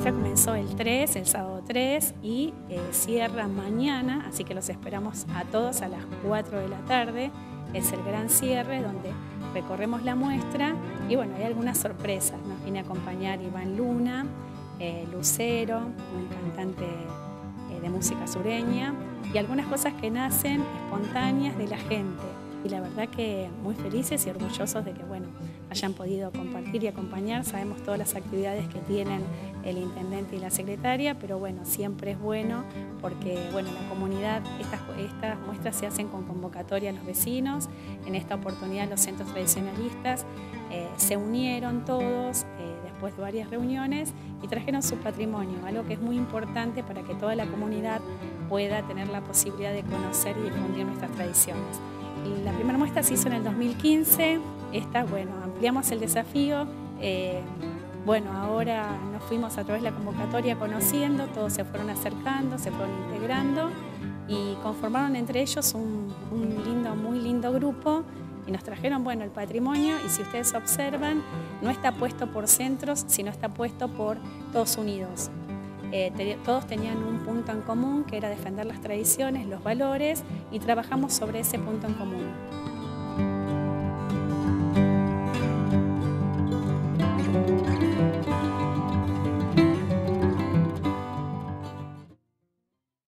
muestra comenzó el 3, el sábado 3 y eh, cierra mañana, así que los esperamos a todos a las 4 de la tarde. Es el gran cierre donde recorremos la muestra y bueno, hay algunas sorpresas. Nos viene a acompañar Iván Luna, eh, Lucero, un cantante eh, de música sureña y algunas cosas que nacen espontáneas de la gente y la verdad que muy felices y orgullosos de que bueno, hayan podido compartir y acompañar. Sabemos todas las actividades que tienen el intendente y la secretaria, pero bueno, siempre es bueno porque bueno, la comunidad, estas, estas muestras se hacen con convocatoria a los vecinos. En esta oportunidad los centros tradicionalistas eh, se unieron todos eh, después de varias reuniones y trajeron su patrimonio, algo que es muy importante para que toda la comunidad pueda tener la posibilidad de conocer y difundir nuestras tradiciones. La primera muestra se hizo en el 2015, esta, bueno, ampliamos el desafío. Eh, bueno, ahora nos fuimos a través de la convocatoria conociendo, todos se fueron acercando, se fueron integrando y conformaron entre ellos un, lindo, muy lindo grupo y nos trajeron, bueno, el patrimonio y si ustedes observan, no está puesto por centros, sino está puesto por todos unidos. Eh, todos tenían un punto en común que era defender las tradiciones, los valores y trabajamos sobre ese punto en común.